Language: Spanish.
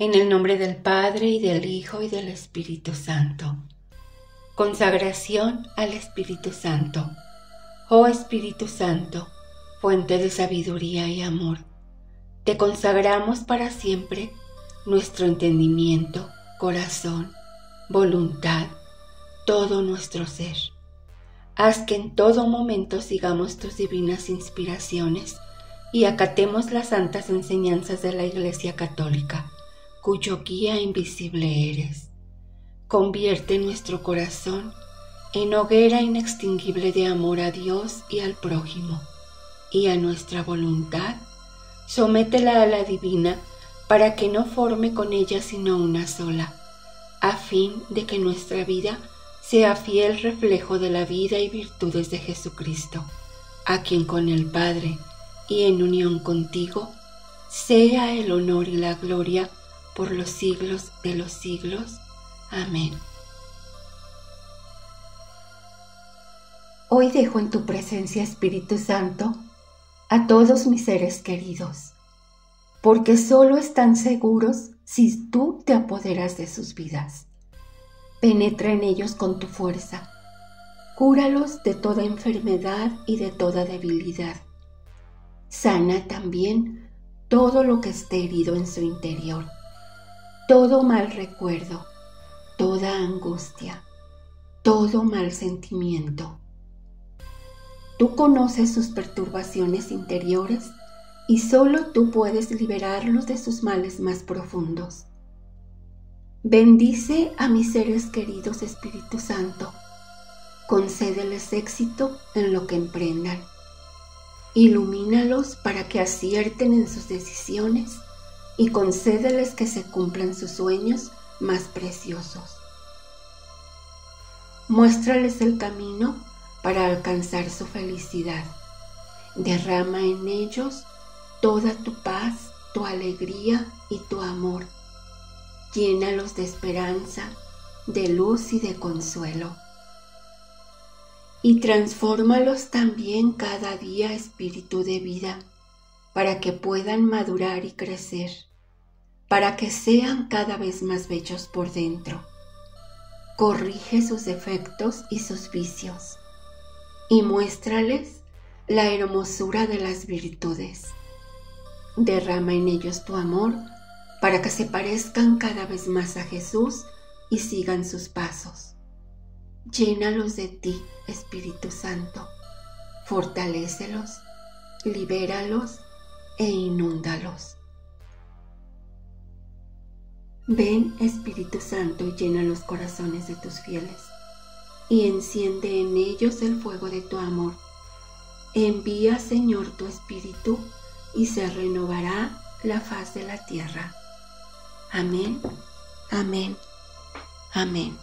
En el nombre del Padre y del Hijo y del Espíritu Santo. Consagración al Espíritu Santo. Oh Espíritu Santo, fuente de sabiduría y amor, te consagramos para siempre nuestro entendimiento, corazón, voluntad, todo nuestro ser. Haz que en todo momento sigamos tus divinas inspiraciones y acatemos las santas enseñanzas de la Iglesia Católica cuyo guía invisible eres. Convierte nuestro corazón en hoguera inextinguible de amor a Dios y al prójimo, y a nuestra voluntad, sométela a la divina para que no forme con ella sino una sola, a fin de que nuestra vida sea fiel reflejo de la vida y virtudes de Jesucristo, a quien con el Padre y en unión contigo sea el honor y la gloria por los siglos de los siglos. Amén. Hoy dejo en tu presencia, Espíritu Santo, a todos mis seres queridos, porque solo están seguros si tú te apoderas de sus vidas. Penetra en ellos con tu fuerza, cúralos de toda enfermedad y de toda debilidad. Sana también todo lo que esté herido en su interior todo mal recuerdo, toda angustia, todo mal sentimiento. Tú conoces sus perturbaciones interiores y solo tú puedes liberarlos de sus males más profundos. Bendice a mis seres queridos Espíritu Santo, concédeles éxito en lo que emprendan, ilumínalos para que acierten en sus decisiones y concédeles que se cumplan sus sueños más preciosos. Muéstrales el camino para alcanzar su felicidad. Derrama en ellos toda tu paz, tu alegría y tu amor. Llénalos de esperanza, de luz y de consuelo. Y transfórmalos también cada día espíritu de vida, para que puedan madurar y crecer para que sean cada vez más bellos por dentro. Corrige sus defectos y sus vicios y muéstrales la hermosura de las virtudes. Derrama en ellos tu amor para que se parezcan cada vez más a Jesús y sigan sus pasos. Llénalos de ti, Espíritu Santo. Fortalécelos, libéralos e inúndalos. Ven Espíritu Santo y llena los corazones de tus fieles y enciende en ellos el fuego de tu amor. Envía Señor tu Espíritu y se renovará la faz de la tierra. Amén, amén, amén.